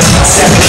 Set